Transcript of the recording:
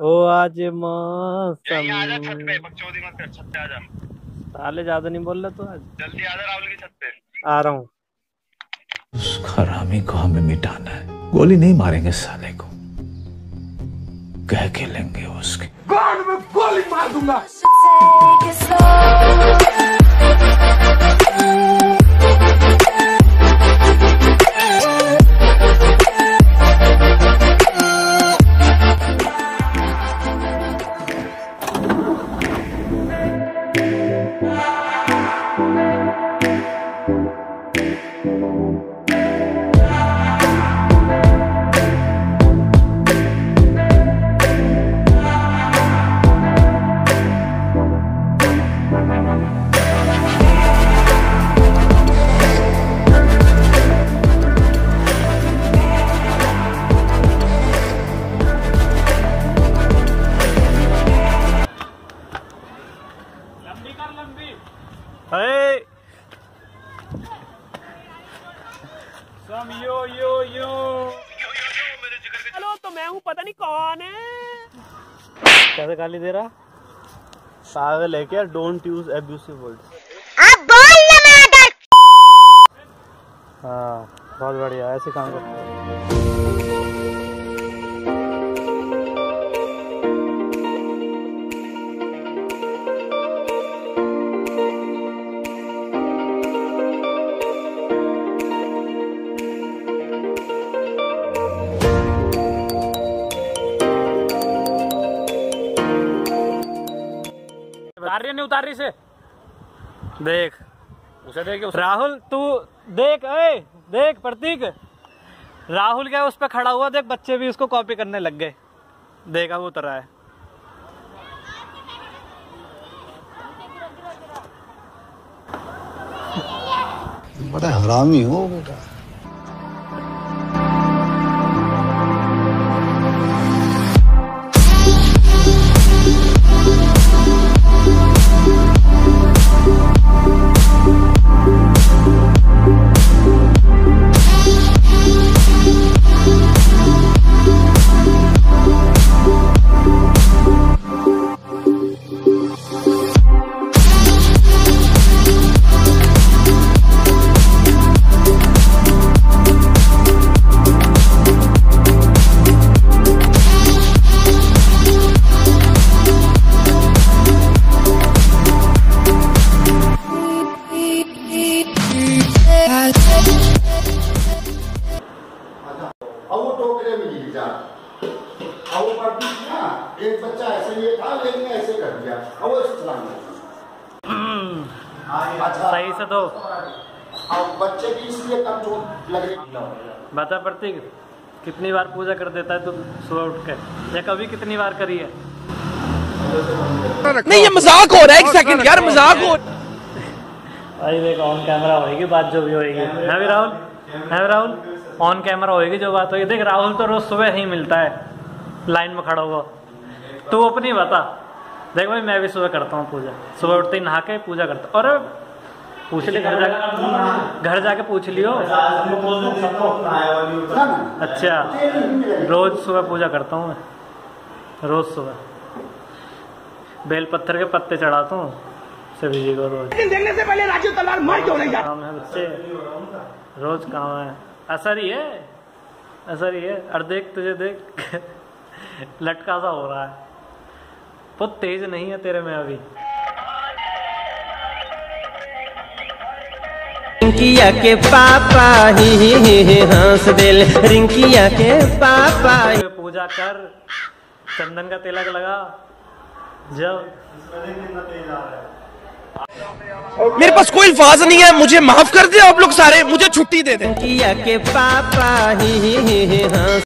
ओ आज मौसम। आ जा छत पे बकचोदी मत कर छत पे आ जा साले ज़्यादा नहीं बोल रहा तू आज? जल्दी आ जा राहुल की छत पे। आ रहा हूँ। उस हरामी को हमें मिटाना है। गोली नहीं मारेंगे साले को। कह के लेंगे उसकी। गोली मार slow. Hey! Some yo yo yo. Hello तो मैं हूँ पता नहीं कौन है। कैसे गाली दे रहा? पागल है क्या डोंट यूज़ एब्यूसिव वर्ड हाँ बहुत बढ़िया ऐसे काम करते हैं। उतार रही नहीं उतार रही से देख। उसे देख उसे राहुल तू देख ए देख प्रतीक। राहुल क्या उस पर खड़ा हुआ? देख बच्चे भी उसको कॉपी करने लग गए। देखा वो उतर है। बड़ा हरामी हो बेटा। सही से तो। और बच्चे की इसलिए कम चोट लग रही बता प्रतीक कितनी बार पूजा कर देता है तू सुबह उठ के? या कभी कितनी बार करी है? नहीं ये मज़ाक हो रहा है एक सेकंड यार मज़ाक हो भाई देख ऑन कैमरा होएगी बात जो भी होएगी। है भी राहुल? है भी राहुल? ऑन कैमरा होएगी जो बात होगी। देख राहुल तो रोज सुबह ही मिलता है। लाइन में खड़ा हुआ। तू अपनी बता। देख भाई मैं भी सुबह करता हूँ पूजा। सुबह उठते ही नहा के पूजा करता हूँ। और पूछ ले घर जाके घर जाके पूछ लियो। अच्छा रोज सुबह पूजा करता हूँ मैं। रोज सुबह। बेल पत्थर के पत्ते चढ़ाता हूँ। सभी जी को रोज। देखने से पहले राजू तलवार मार क्यों नहीं काम है बच्चे। रोज काम है। असर ही है। असर ही है। और देख तुझे देख। लटका सा हो रहा है। बहुत तेज नहीं है तेरे में अभी। रिंकिया के पापा ही ही ही ही हंस दिल। रिंकिया के पापा ही। पूजा कर चंदन का तिलक लगा जब। मेरे पास कोई अल्फाज नहीं है मुझे माफ़ कर दे आप लोग सारे मुझे छुट्टी दे दे। रिंकिया के पापा ही ही ही ही हंस